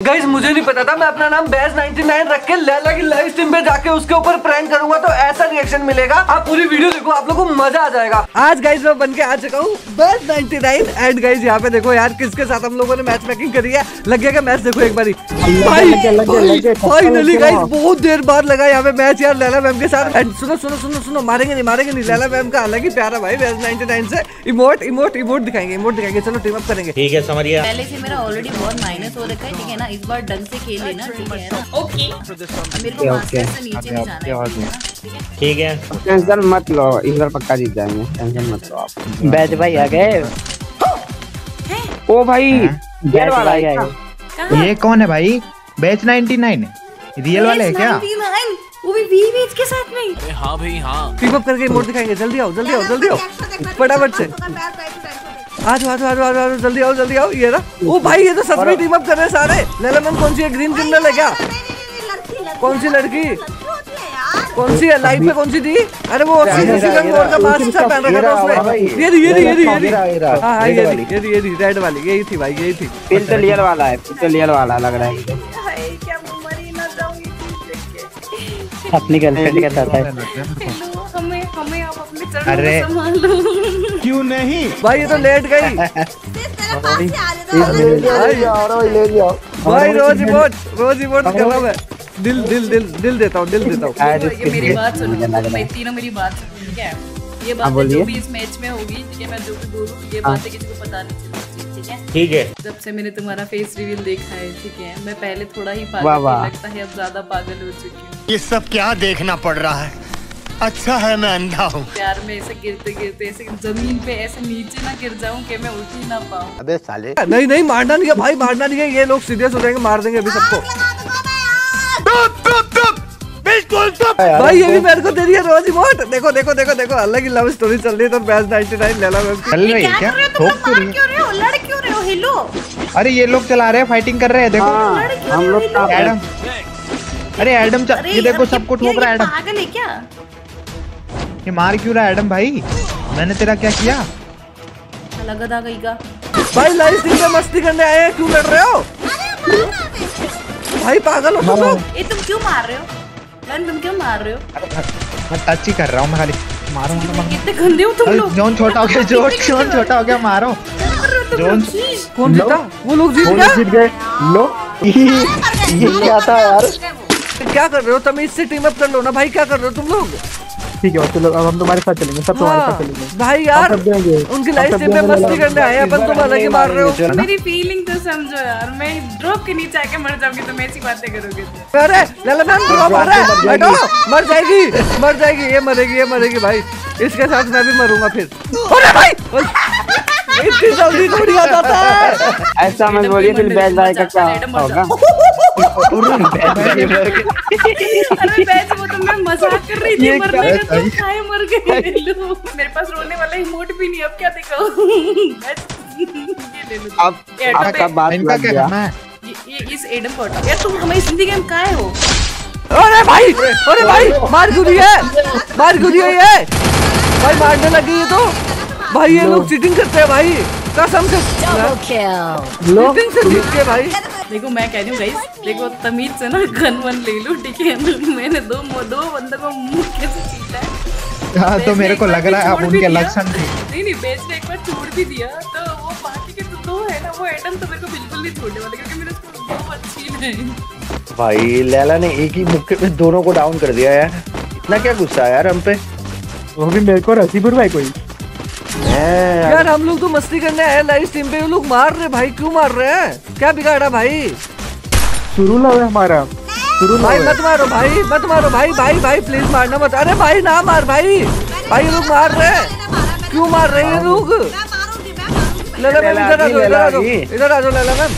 Guys मुझे नहीं पता था मैं अपना नाम बैज 99 रख के लैला की लाइव स्ट्रीम पे जाके उसके ऊपर प्रैंक करूँगा तो ऐसा रिएक्शन मिलेगा। आप पूरी वीडियो देखो आप लोगों को मज़ा आ जाएगा। आज गाइज़ मैं बन के आ चुका हूँ बैज 99 एंड गाइज़ यहाँ पे देखो यार किसके साथ हम लोगों ने मैच मेकिंग करी है? लगेगा मैच देखो एक बारी। फाइनली गाइज़ बहुत देर बाद लगा यहाँ पे मैच यार लैला मैम के साथ। एंड सुनो सुनो सुनो सुनो मारेंगे नहीं मारेंगे नहीं। लैला मैम का अलग ही प्यारा भाई बैज 99 से। इमोट इमोट इमोट दिखाएँगे इमोट दिखाएँगे। चलो टीम अप करेंगे। ठीक है समझ गया। पहले से मेरा ऑलरेडी बहुत माइनस हो रखा है ठीक है ना? इस बार ढंग से खेल लेना ठीक है ना? ओके। मेरे को मास्टर से नीचे नहीं जाना है ठीक है? ठीक है। टेंशन मत लो इस बार पक्का जीत जाएँगे। टेंशन मत लो आप। बैच भाई आ गए। ओ भाई बैच गेट वाला है आ कहाँ? ये कौन है भाई? बैच 99 रियल वाले है क्या? 99, वो भी वी बीच के साथ में टीम अप करके इमोट दिखाएँगे। जल्दी आओ जल्दी आओ जल्दी आओ। फटाफट से। आ जाओ आ जाओ आ जाओ आ जाओ, आ जाओ जल्दी आओ जल्दी आओ ये ना। ओ भाई ये तो सच में टीम अप कर रहे। हैं सारे लैला मैम कौन सी है? ग्रीन क्रिमिनल है क्या कौन सी लड़की? कौन सी है? लाइफ में कौन सी थी? अरे वो सीधे मोड़ का मास्क सा पहन रखा था उसने ये रही ये रही ये रही ये रही। हाँ हाँ ये रही ये रही ये रही रेड वाली यही थी भाई यही थी। फिर तो रियल वाला है फिर तो रियल वाला लग रहा है। क्या मैं मरी ना जाऊँगी अपनी गर्लफ्रेंड के साथ है हमें हमें आप अपने अरे। क्यों नहीं? भाई ये तो लेट गई। भाई रोज इमोट रोज इमोट कर रहा मैं। दिल दिल दिल दिल देता हूँ दिल देता हूँ। ये मेरी बात सुनो मैं तीनों मेरी बात सुनो ठीक है? ये बात जो भी इस मैच में होगी ठीक है मैं जो भी बोलूँ ये बातें किसी को पता नहीं है? ठीक है। जब से मैंने तुम्हारा फेस रिवील देखा है ठीक है मैं पहले थोड़ा ही पागल लगता है अब ज़्यादा पागल हो चुकी हूँ। ये सब क्या देखना पड़ रहा है? अच्छा है मैं अंधा हूँ। प्यार में ऐसे गिरते गिरते ऐसे ज़मीन पे ऐसे नीचे ना गिर जाऊँ कि मैं उठ ही ना पाऊँ। नहीं नहीं मारना नहीं है भाई मारना नहीं है ये लोग सीरियस हो जाएँगे मार देंगे अभी सबको। बिल्कुल भाई ये भी मेरे को दे रही है रोज इमोट देखो देखो देखो देखो अलग ही लव स्टोरी चल रही है तो बैच 99 लैला मैम की चल रही है क्या ठोक तो रही है? क्यों रहे हो? लड़ क्यों रहे हो हेलो? अरे ये लोग चला रहे हैं फाइटिंग कर रहे हैं देखो। हाँ हम लोग एडम अरे एडम चल ये देखो सबको ठोक रहा है एडम पागल है क्या? ये मार क्यों रहा एडम भाई? मैंने तेरा क्या किया? लगत आ गई का? भाई लाइव स्ट्रीम पे मस्ती करने आए हैं क्यों लड़ रहे हो? भाई पागल हो तुम लोग। ये तुम क्यों मार रहे हो? मैन तुम क्यों मार रहे हो? मैं टच ही कर रहा हूँ मैं खाली मारो मारो कितने गंदे हो तुम लोग? जोन छोटा हो गया जोन जोन छोटा हो गया मारो। जोन कौन जीता? वो लोग जीत गया जीत गए। लो। ये क्या था यार? क्या कर रहे हो? तुम इससे टीम अप कर लो ना भाई क्या कर रहे हो तुम लोग? ठीक है चलो अब हम तुम्हारे साथ चलेंगे सब तुम्हारे साथ हाँ, चलेंगे। भाई यार उनकी लाइफ स्ट्रीम पे मस्ती करने आए हैं अपन तुम अलग ही मार रहे हो। मेरी फीलिंग तो समझो यार मैं ड्रॉप के नीचे आके मर जाऊँगी तो ऐसी बातें करोगे। तो अरे लला मैम ड्रॉप आ रहा है बैठो मर जाएगी मर जाएगी ये मरेगी ये मरेगी भाई। इसके साथ मैं भी मरूँगा फिर। अरे भाई इतनी जल्दी थोड़ी आ जाता है। ऐसा मत बोलिए फिर भाई का क्या? होगा? अरे बैच वो तो मैं मज़ाक कर रही थी मरने का तो खाए मर गए मेरे पास रोने वाला इमोट भी नहीं अब क्या दिखाऊँ? बैच, ये ले लो। अब आपका बात इनका क्या करना है? ये, ये इस एडम यार तुम हमारी ज़िंदगी में काहे हो? अरे भाई अरे भाई मार रही है। मार रही है ये। भाई मारने लगी है तो। भाई ये लोग चीटिंग करते हैं भाई। कसम से चीटिंग से जीत के भाई। देखो मैं कह रही हूँ गाइस देखो तमीज से ना गन वन ले लो ठीक है? मैंने दो दो बंदों को मुक्के से पीटा है। हाँ तो मेरे को लग रहा है भी उनके लक्षण थे। नहीं नहीं बेच ने एक बार छोड़ भी दिया तो वो बाकी के दो है ना वो एटम तो मेरे को बिल्कुल नहीं छोड़ने वाले क्योंकि मेरे उसको दो अच्छी नहीं। भाई लैला ने एक ही मुक्के पे दोनों को डाउन कर दिया यार। इतना क्या गुस्सा है यार हम पे? वो भी मेरे को रसीपुर भाई कोई। यार हम लोग तो मस्ती करने आए लाइव स्ट्रीम पे। लोग मार रहे भाई क्यों मार रहे हैं? क्या बिगाड़ा भाई? शुरू लव है हमारा। शुरू भाई मत मारो भाई मत मारो भाई भाई भाई प्लीज़ मारना मत। अरे भाई ना मार भाई। भाई लोग मार रहे हैं। क्यों मार रहे हैं लोग? लला मैम इधर आ जाओ इधर आ जाओ इधर आ जाओ लला मैम।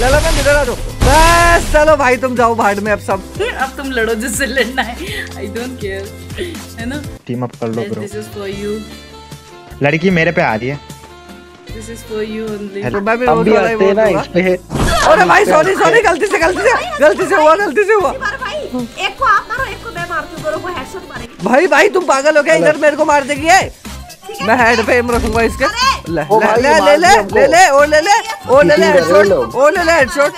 लला मैम इधर आ जाओ। बस चलो भाई तुम जाओ भाड़ में अब सब। अब तुम लड़ो जिससे लड़ना है। आई डोंट केयर है ना? टीम अप कर लो bro this is for you लड़की मेरे पे आ रही है। This is for you only दूँगा। अरे भाई सॉरी सॉरी गलती से गलती से गलती से हुआ गलती से हुआ। एक को आप मारो एक को मैं मारती हूँ दोनों को हेडशॉट मारेंगे। भाई भाई तुम पागल हो गया इधर मेरे को मार देगी। ये मैं हेड पे एम रखूँगा इसके। ले ले भाई, ले ले ले। ले ले ओ ले ले ओ ले ले हेडशॉट लोग। ओ ले ले हेडशॉट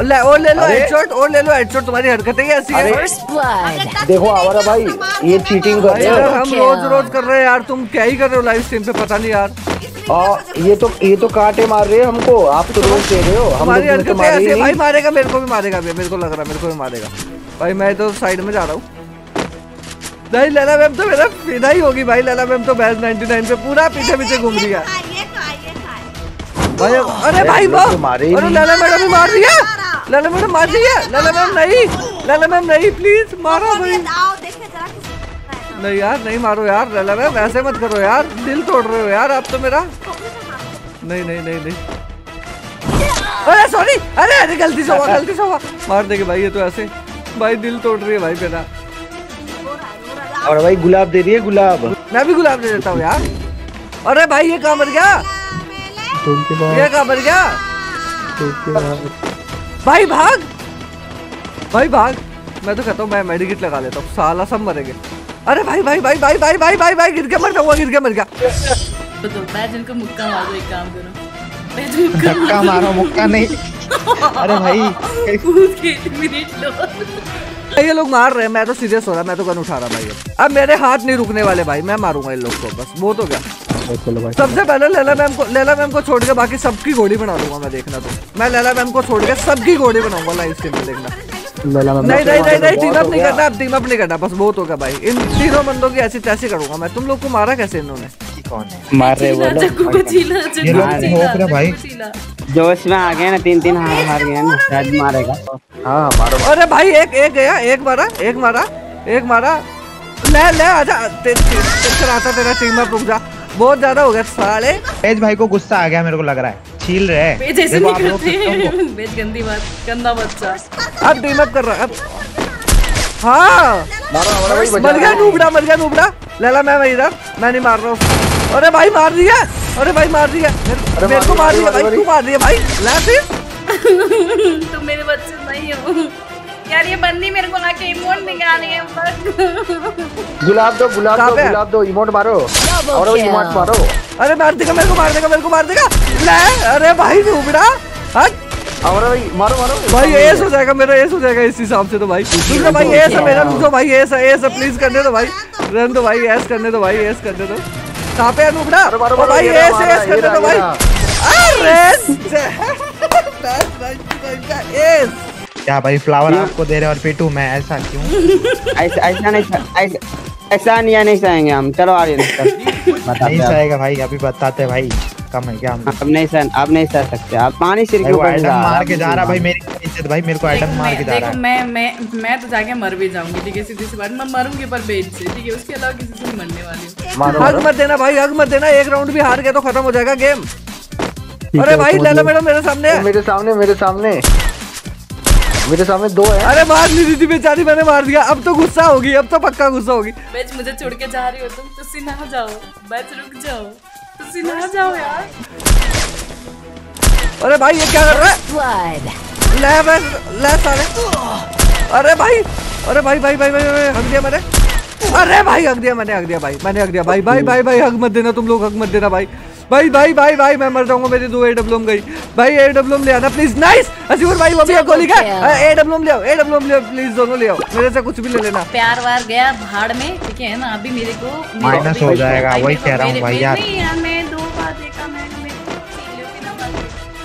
ले और ले लो हेडशॉट और ले लो हेडशॉट तुम्हारी हरकतें ही ऐसी है। देखो आवारा भाई ये चीटिंग कर रहे हो। हम रोज रोज कर रहे हैं यार तुम क्या ही कर रहे हो लाइव स्ट्रीम पे पता नहीं यार। और ये तो ये तो कांटे मार रहे हैं हमको आप तो रोज दे रहे हो। हमारी हरकतें ऐसी है भाई मारेगा मेरे को भी मारेगा मेरे को लग रहा है मेरे को भी मारेगा। भाई मैं तो साइड में जा रहा हूँ। नहीं लैला मैम तो मेरा फिदा ही होगी भाई लैला मैम तो बैच 99 पे पूरा पीछे पीछे घूम रही है। भाई अरे भाई तो मारे अरे लैला मैडम भी मार रही है? लैला मैडम मार रही है लैला मैम नहीं। लैला मैम नहीं प्लीज़ मारो भाई। आओ देखे जरा किसी नहीं यार नहीं मारो यार लैला मैम ऐसे मत करो यार। दिल तोड़ रहे हो यार आप तो मेरा। नहीं नहीं नहीं नहीं। अरे सॉरी अरे अरे गलती से हुआ गलती से हुआ। मार देगी भाई ये तो ऐसे। भाई दिल तोड़ रही है भाई मेरा। और भाई गुलाब दे रही है गुलाब। मैं भी गुलाब दे देता हूँ यार। अरे भाई ये कहाँ मर गया? ये कहाँ मर गया? भाई भाग। भाई भाग। मैं तो कहता हूँ मैं मेडिकेट लगा लेता हूँ। साला सब मरेंगे। अरे भाई भाई भाई भाई भाई भाई भाई भाई गिर के मर जाऊँगा गिर के मर गया। तो तो बैच इनको मुक्का मार दो एक काम करो। धक्का मारो। मुक्का नहीं। अरे भाई कूद के मिनट लो। ये लोग मार रहे हैं मैं तो सीरियस हो रहा मैं तो गन उठा रहा भाई। अब। मेरे हाथ नहीं रुकने वाले भाई मैं मारूँगा इन लोग को बस वो तो क्या? सबसे पहले लैला मैम को लैला मैम को छोड़ के बाकी सबकी घोड़ी बना दूँगा मैं देखना तो। मैं लैला मैम को छोड़ के सबकी घोड़ी बनाऊँगा लाइव स्ट्रीम पे देखना। नहीं नहीं नहीं नहीं टीम अप नहीं करना अब टीम अप नहीं करना बस बहुत हो गया भाई। इन तीनों बंदों की ऐसी तैसी करूँगा मैं। तुम लोग को मारा कैसे इन्होंने? कौन है? मार रहे वो लोग। भाई। जोश में आ गए ना तीन तीन हार हार गए ना शायद मारेगा। हाँ मारो अरे भाई एक एक गया एक मारा एक मारा एक मारा। ले ले आजा ते, ते, ते, आता तेरा टीम अप रुक जा। बहुत ज़्यादा हो गया साले तेज भाई को गुस्सा आ गया मेरे को लग रहा है। छील रहे हैं। बेच ऐसे नहीं करते। बेच गंदी बात गंदा बच्चा। अब टीम अप कर रहा है अब। हाँ। मारो गया नूबड़ा मर गया नूबड़ा लैला मैं वही इधर मैं नहीं मार रहा हूँ। अरे भाई मार दिया अरे भाई मार दिया मेरे मेरे को मार दिया भाई तू मार दिया भाई। ला तुम मेरे बच्चे नहीं हो। यार ये बंदी मेरे को आके इमोट दिखा रही है बस गुलाब दो गुलाब दो गुलाब दो इमोट मारो और इमोट मारो अरे मार देगा मेरे को मार देगा मेरे को मार देगा ले अरे भाई नूबड़ा हट और भाई मारो मारो भाई एस हो जाएगा मेरा एस हो जाएगा इस हिसाब से तो भाई रुको भाई एस है मेरा रुको भाई एस है एस है प्लीज़ करने दो भाई रन दो भाई एस करने दो भाई एस करने दो कहाँ पे है मारो, मारो, भाई एस एस करने दो रहा, भाई अरे एस क्या भाई फ्लावर आपको दे रहे और पेटू मैं ऐसा क्यों? ऐसा ऐसा नहीं ऐसा ऐसा नहीं नहीं चाहेंगे हम। चलो आगे नहीं। चाहेगा भाई अभी बताते भाई। कम है क्या हम? अब नहीं सह आप नहीं सह सकते। आप पानी सिर के ऊपर जा रहा मार के है। जा रहा भाई मेरी इज़्ज़त भाई मेरे को आइटम मार के जा रहा है। मैं मैं मैं तो जाके मर भी जाऊँगी ठीक है? सीधी सी बात मैं मरूँगी पर बेच से ठीक है? उसके अलावा किसी से नहीं मरने वाली हूँ। हक मत देना भाई हक मत देना। एक राउंड भी हार गया तो खत्म हो जाएगा गेम अरे भाई लैला मैडम मेरे सामने मेरे सामने मेरे सामने। मेरे सामने दो है। अरे मार ली थी बेचारी मैंने मार दिया। अब तो गुस्सा होगी अब तो पक्का गुस्सा होगी। बेच मुझे छोड़ के जा रही हो तुम। तो सीना जाओ। बेच रुक जाओ। तो सीना जाओ यार। अरे भाई ये क्या कर रहा है? ले मैं ले साले। अरे भाई अरे भाई भाई भाई भाई भाई, हक दिया मैंने। अरे भाई हक दिया मैंने हक दिया भाई मैंने हक दिया। भाई भाई भाई भाई हक मत देना तुम लोग हक मत देना भाई। भाई भाई भाई भाई मैं मर जाऊँगा मेरी दो ए गई। भाई ए ले आना प्लीज़ नाइस असीवर भाई वो भी एक गोली का ए ले आओ ए ले आओ प्लीज़ दोनों ले आओ। मेरे से कुछ भी ले लेना। प्यार वार गया भाड़ में ठीक है ना? अभी मेरे को Minus हो जाएगा, वही कह रहा हूँ भाई यार। मैं दो बार देखा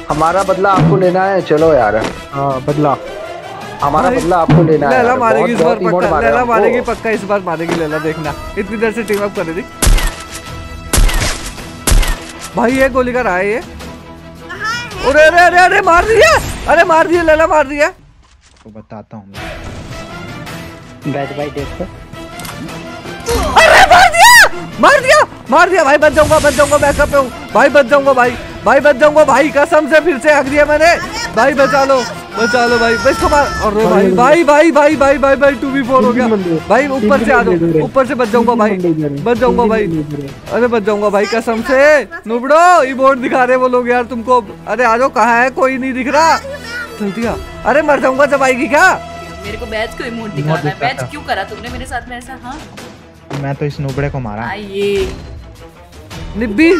हमारा बदला आपको लेना है चलो यार। हाँ बदला। हमारा बदला आपको लेना है लैला मारेगी इस बार पक्का लैला मारेगी पक्का इस बार मारेगी लैला देखना। इतनी देर से टीम अप कर रही थी। भाई ये गोली कर रहा है। ये अरे अरे अरे अरे मार दिया। अरे मार दिया लला मार दिया। तो बताता हूँ बैठ भाई देखो अरे मार दिया मार दिया मार दिया। भाई बच जाऊँगा बच जाऊँगा बैकअप पे हूँ। भाई बच जाऊँगा भाई भाई बच जाऊँगा। भाई कसम से फिर से हक दिया मैंने। भाई बचा लो। बचा लो भाई बस मार अरे भाई भाई भाई भाई भाई भाई भाई टू बी फोर हो गया। भाई ऊपर से आ जाओ ऊपर से बच जाऊँगा भाई। बच जाऊँगा भाई। अरे बच जाऊँगा भाई कसम से। नुबड़ो ई बोर्ड दिखा रहे वो लोग यार तुमको। अरे आ जाओ कहाँ है? कोई नहीं दिख रहा। जल्दी आ अरे मर जाऊँगा जब आएगी क्या? मेरे को बैच को इमोट दिखाना है। बैच क्यों करा तुमने मेरे साथ में ऐसा? हाँ? मैं तो इस नुबड़े को मारा। आइए। निब्बी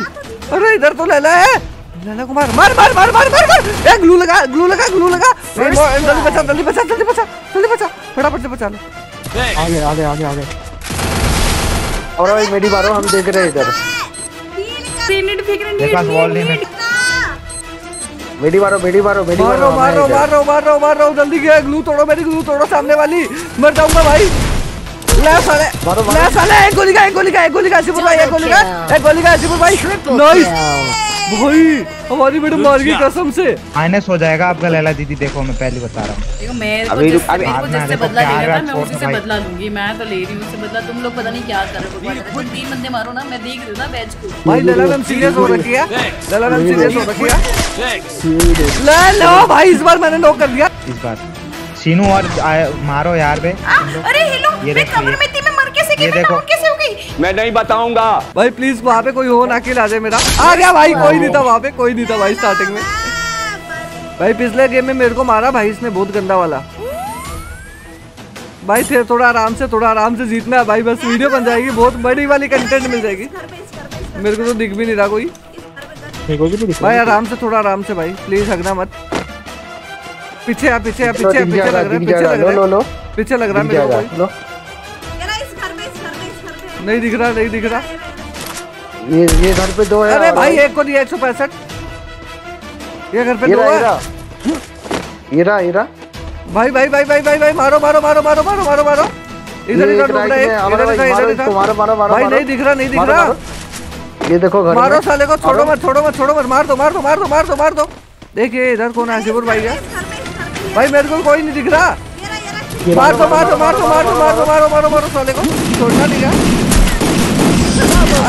अरे इधर तो लैला है। लैला को मार मार मार मार मार मार। मार ए ग्लू लगा ग्लू लगा ग्लू लगा। जल्दी बचा जल्दी बचा जल्दी बचा जल्दी बचा। फटाफट से बचा लो। आगे आगे आगे आगे। और भाई मेडी मारो हम देख रहे हैं इधर। ग्रेनेड फेंक रहे पास वॉल नहीं है मेडी मारो मेडी मारो मेडी मारो मारो मारो मारो मारो जल्दी गया। ग्लू तोड़ो मेरी ग्लू तोड़ो सामने वाली। मर जाऊँगा भाई। ले साले मारो, मारो। ले साले एक गोली का एक गोली का एक गोली का शिपुर भाई एक गोली का। एक गोली का शिपुर भाई। नाइस भाई हमारी मैडम मार गई कसम से। माइनस हो जाएगा आपका लैला दीदी देखो मैं पहले बता रहा हूँ। देखो मैं अभी को अभी मेरे जिससे बदला लेगा मैं उसी से भाई। बदला लूँगी मैं तो ले रही हूँ उससे बदला तुम लोग पता नहीं क्या कर रहे हो तीन बंदे मारो ना मैं देख रही हूँ ना बैच को। भाई लला मैम सीरियस हो रखी है? लला मैम सीरियस हो रखी है? ले लो भाई इस बार मैंने नॉक कर दिया। इस बार। सीनू और मारो यार बे। अरे हेलो मैं कमर में थी मैं कैसे ये देखो। कैसे हो गई? मैं नहीं बताऊँगा। भाई प्लीज़ वहाँ पे कोई हो ना किल आ जाए मेरा। आ गया भाई कोई नहीं था वहाँ पे कोई नहीं था भाई स्टार्टिंग में। भाई पिछले गेम में मेरे को मारा भाई इसने बहुत गंदा वाला। भाई थे थोड़ा आराम से थोड़ा आराम से जीतना है भाई बस वीडियो बन जाएगी बहुत बड़ी वाली कंटेंट मिल जाएगी। मेरे को तो दिख भी नहीं रहा कोई। भाई आराम से थोड़ा आराम से भाई प्लीज़ हगना मत। पीछे आ पीछे आ पीछे पीछे लग रहा है पीछे लग रहा है। पीछे लग रहा है मेरे को नहीं दिख रहा नहीं दिख रहा ये ये घर पे दो है अरे भाई एक को दिया एक सौ पैंसठ ये घर पे दो है रहा ये रहा ये रहा भाई भाई भाई भाई भाई भाई मारो मारो मारो मारो मारो मारो मारो इधर इधर ढूंढ रहा है हमारा इधर इधर इधर मारो, मारो, मारो, भाई नहीं दिख रहा नहीं दिख रहा ये देखो घर मारो साले को छोड़ो मत छोड़ो मत छोड़ो मत मार दो मार दो मार दो मार दो मार दो देखिए इधर कौन है शिवुर भाई है भाई मेरे को कोई नहीं दिख रहा ये रहा ये रहा मार दो मार दो मार दो मार दो मार दो मारो मारो मारो साले को छोड़ना नहीं है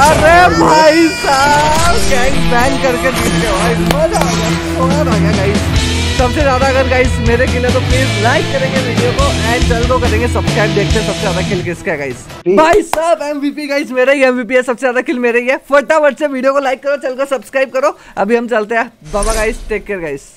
अरे भाई साहब गैंग बैन करके जीत गए भाई। मज़ा आ गया आ गया गाइस सबसे ज़्यादा अगर गाइस मेरे किले तो प्लीज़ लाइक करेंगे वीडियो को एंड चैनल को करेंगे सब्सक्राइब देखते हैं सबसे ज़्यादा किल किसका है गाइस भाई साहब एमवीपी गाइस मेरा ही एमवीपी है सबसे ज़्यादा किल मेरे ही है। फटाफट से वीडियो को लाइक करो चैनल को सब्सक्राइब करो। अभी हम चलते हैं। बाबा गाइस टेक केयर गाइस